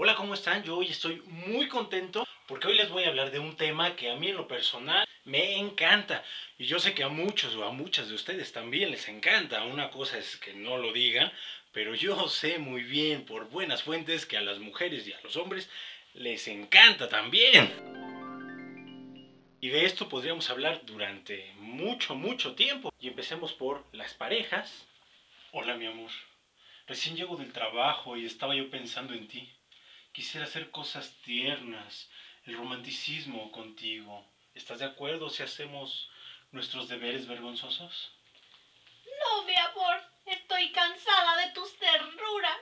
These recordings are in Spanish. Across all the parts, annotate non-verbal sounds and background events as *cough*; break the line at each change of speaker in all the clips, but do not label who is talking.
Hola, ¿cómo están? Yo hoy estoy muy contento porque hoy les voy a hablar de un tema que a mí en lo personal me encanta. Y yo sé que a muchos o a muchas de ustedes también les encanta. Una cosa es que no lo digan, pero yo *laughs* sé muy bien por buenas fuentes que a las mujeres y a los hombres les encanta también. Y de esto podríamos hablar durante mucho, mucho tiempo. Y empecemos por las parejas. Hola, mi amor. Recién llego del trabajo y estaba yo pensando en ti. Quisiera hacer cosas tiernas, el romanticismo contigo. ¿Estás de acuerdo si hacemos nuestros deberes vergonzosos?
No, mi amor, estoy cansada de tus ternuras.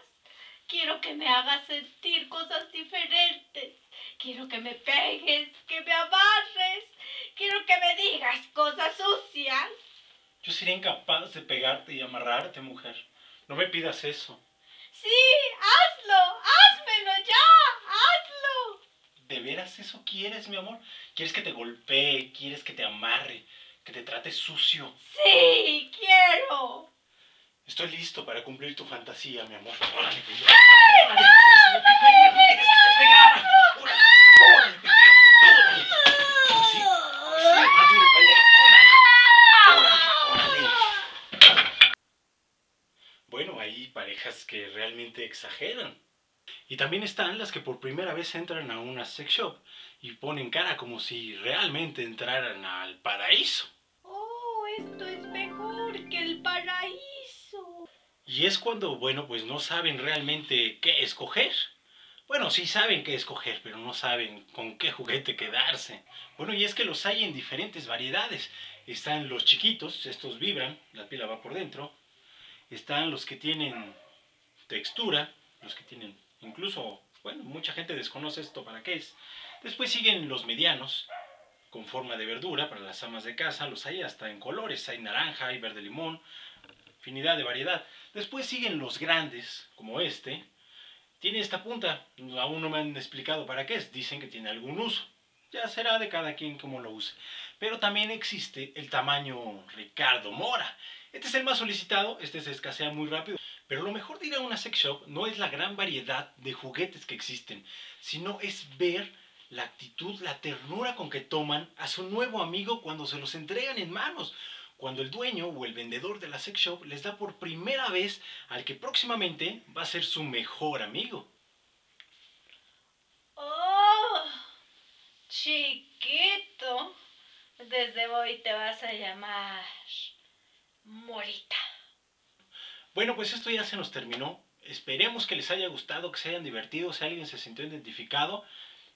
Quiero que me hagas sentir cosas diferentes. Quiero que me pegues, que me amarres. Quiero que me digas cosas sucias.
Yo sería incapaz de pegarte y amarrarte, mujer. No me pidas eso.
Sí, hazlo, házmelo ya, hazlo.
¿De veras eso quieres, mi amor? ¿Quieres que te golpee? ¿Quieres que te amarre? ¿Que te trate sucio?
Sí, quiero.
Estoy listo para cumplir tu fantasía, mi amor.
¡Ay,
Bueno, hay parejas que realmente exageran. Y también están las que por primera vez entran a una sex shop y ponen cara como si realmente entraran al paraíso.
Oh, esto es mejor que el paraíso.
Y es cuando, bueno, pues no saben realmente qué escoger. Bueno, sí saben qué escoger, pero no saben con qué juguete quedarse. Bueno, y es que los hay en diferentes variedades. Están los chiquitos, estos vibran, la pila va por dentro. Están los que tienen textura, los que tienen incluso, bueno, mucha gente desconoce esto para qué es. Después siguen los medianos, con forma de verdura para las amas de casa. Los hay hasta en colores, hay naranja, hay verde limón, infinidad de variedad. Después siguen los grandes, como este. Tiene esta punta, aún no me han explicado para qué es, dicen que tiene algún uso. Ya será de cada quien como lo use. Pero también existe el tamaño Ricardo Mora. Este es el más solicitado, este se escasea muy rápido. Pero lo mejor de ir a una sex shop no es la gran variedad de juguetes que existen, sino es ver la actitud, la ternura con que toman a su nuevo amigo cuando se los entregan en manos. Cuando el dueño o el vendedor de la sex shop les da por primera vez al que próximamente va a ser su mejor amigo.
Oh, chiquito. Desde hoy te vas a llamar Morita.
Bueno, pues esto ya se nos terminó. Esperemos que les haya gustado, que se hayan divertido, si alguien se sintió identificado,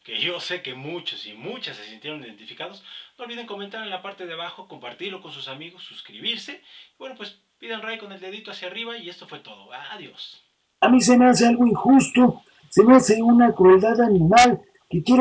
que yo sé que muchos y muchas se sintieron identificados. No olviden comentar en la parte de abajo, compartirlo con sus amigos, suscribirse. Bueno, pues pidan ray con el dedito hacia arriba y esto fue todo. Adiós.
A mí se me hace algo injusto, se me hace una crueldad animal que quiero